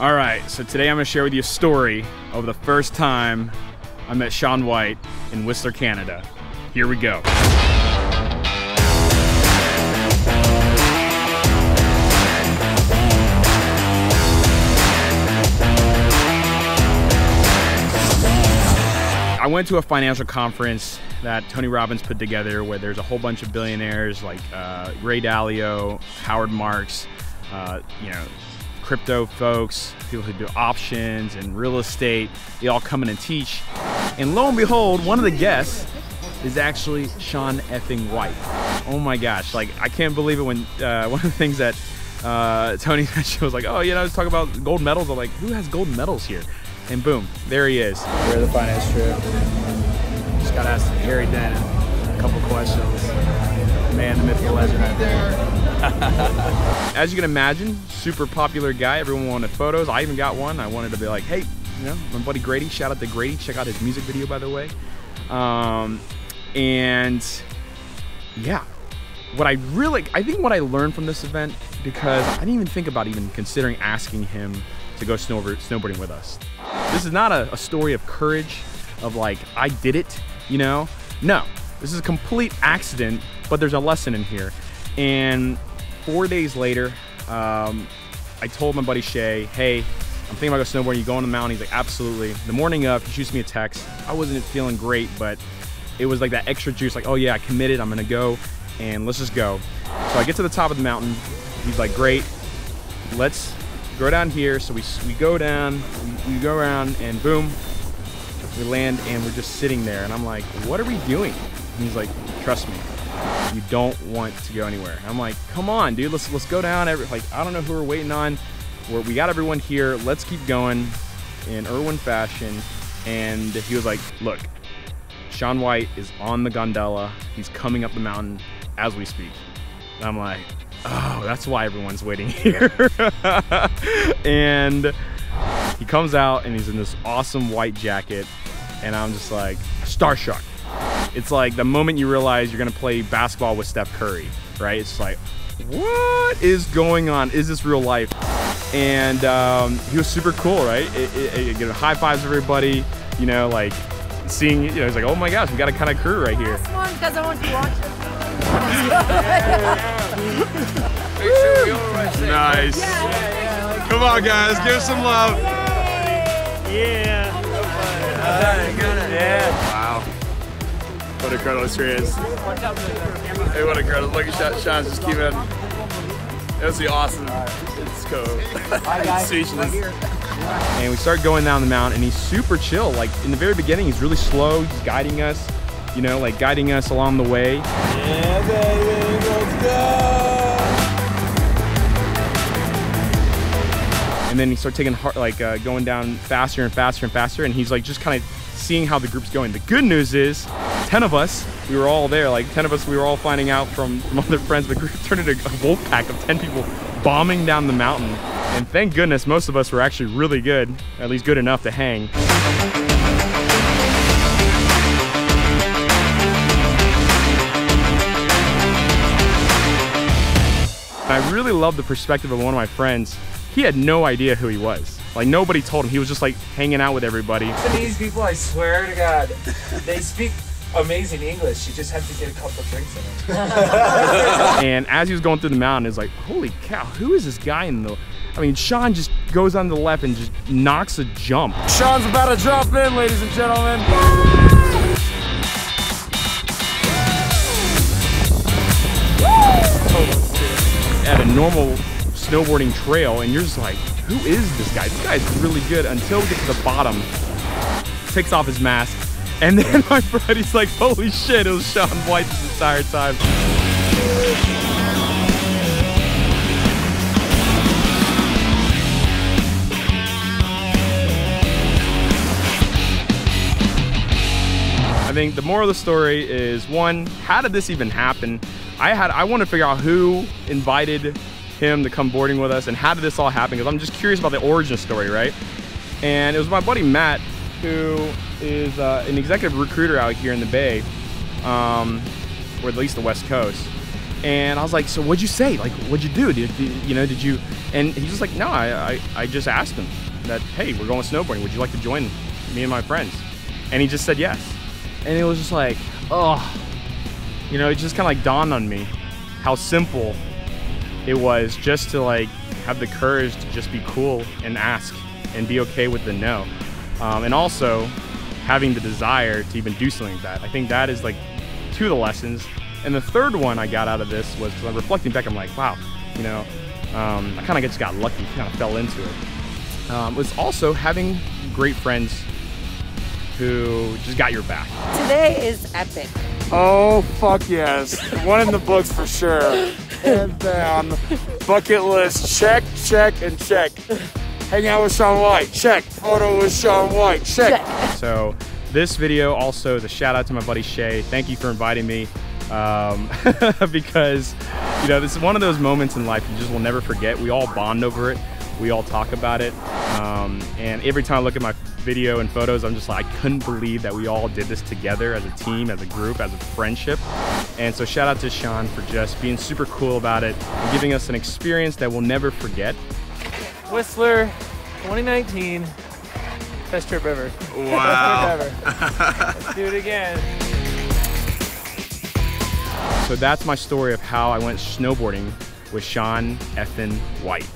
All right, so today I'm gonna share with you a story of the first time I met Shaun White in Whistler, Canada. Here we go. I went to a financial conference that Tony Robbins put together where there's a whole bunch of billionaires like uh, Ray Dalio, Howard Marks, uh, you know, crypto folks, people who do options and real estate. They all come in and teach. And lo and behold, one of the guests is actually Shaun effing White. Oh my gosh, like I can't believe it when uh, one of the things that uh, Tony mentioned was like, oh, you know, let's talk about gold medals. I'm like, who has gold medals here? And boom, there he is. We're the finance trip. Just gotta ask Harry Dent a couple questions. Man, the mythical legend right there. As you can imagine, super popular guy. Everyone wanted photos. I even got one. I wanted to be like, hey, you know, my buddy Grady. Shout out to Grady. Check out his music video, by the way. Um, and yeah, what I really, I think what I learned from this event because I didn't even think about even considering asking him to go snowboard, snowboarding with us. This is not a, a story of courage, of like, I did it, you know? No, this is a complete accident, but there's a lesson in here. And four days later, um, I told my buddy Shay, hey, I'm thinking about going snowboarding. You go on the mountain? He's like, absolutely. The morning of, he shoots me a text. I wasn't feeling great, but it was like that extra juice, like, oh yeah, I committed, I'm gonna go, and let's just go. So I get to the top of the mountain. He's like, great, let's go down here. So we, we go down, we, we go around, and boom, we land, and we're just sitting there. And I'm like, what are we doing? And he's like, trust me, you don't want to go anywhere. I'm like, come on, dude, let's let's go down. Every like, I don't know who we're waiting on. We're, we got everyone here. Let's keep going in Irwin fashion. And he was like, look, Shaun White is on the gondola. He's coming up the mountain as we speak. And I'm like, oh, that's why everyone's waiting here. and he comes out and he's in this awesome white jacket. And I'm just like, star starstruck. It's like the moment you realize you're gonna play basketball with Steph Curry, right? It's like, what is going on? Is this real life? And um, he was super cool, right? It, it, it, high fives everybody, you know, like seeing, you know, he's like, oh my gosh, we got a kind of crew right here. because I want to watch it. nice. Come on, guys, give us some love. Yeah. Yeah. Wow. What a incredible experience. Hey, what a incredible. Look at Shaun's just keeping it. That was awesome. It's cool. Speechless. And we start going down the mountain, and he's super chill. Like in the very beginning, he's really slow. He's guiding us, you know, like guiding us along the way. Yeah, baby, let's go. And then he started taking heart, like uh, going down faster and faster and faster, and he's like just kind of seeing how the group's going. The good news is, 10 of us, we were all there. Like 10 of us, we were all finding out from, from other friends. The group turned into a wolf pack of 10 people bombing down the mountain. And thank goodness most of us were actually really good, at least good enough to hang. I really love the perspective of one of my friends. He had no idea who he was. Like nobody told him. He was just like hanging out with everybody. These people, I swear to God, they speak amazing English. You just have to get a couple drinks in it. and as he was going through the mountain, it's like, holy cow, who is this guy in the I mean, Shaun just goes on the left and just knocks a jump. Shaun's about to drop in, ladies and gentlemen. At a normal snowboarding trail, and you're just like, who is this guy? This guy's really good until we get to the bottom. Takes off his mask, and then my buddy's like, holy shit, it was Shaun White this entire time. I think the moral of the story is one, how did this even happen? I had I want to figure out who invited him to come boarding with us and how did this all happen because I'm just curious about the origin story, right? And it was my buddy Matt who is uh, an executive recruiter out here in the Bay, um, or at least the West Coast. And I was like, so what'd you say? Like, what'd you do? Did, did you know, did you? And he was like, no, I, I, I just asked him that, hey, we're going snowboarding. Would you like to join me and my friends? And he just said yes. And it was just like, oh, you know, it just kind of like dawned on me how simple it was just to like have the courage to just be cool and ask and be okay with the no. Um, and also having the desire to even do something like that. I think that is like two of the lessons. And the third one I got out of this was because I'm reflecting back, I'm like, wow, you know, um, I kind of just got lucky, kind of fell into it. Um, was also having great friends who just got your back. Today is epic. Oh, fuck yes. One in the books for sure. Hands down. Bucket list. Check, check, and check. Hang out with Shaun White. Check. Photo with Shaun White. Check. So this video also is a shout out to my buddy Shay. Thank you for inviting me um, because you know this is one of those moments in life you just will never forget. We all bond over it. We all talk about it. Um, and every time I look at my video and photos, I'm just like, I couldn't believe that we all did this together as a team, as a group, as a friendship. And so shout out to Shaun for just being super cool about it and giving us an experience that we'll never forget. Whistler 2019. Best trip ever. Wow. Best trip ever. Let's do it again. So that's my story of how I went snowboarding with Shaun effin White.